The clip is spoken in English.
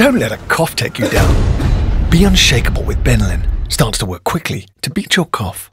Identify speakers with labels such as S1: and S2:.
S1: Don't let a cough take you down. Be unshakable with Benlin. Starts to work quickly to beat your cough.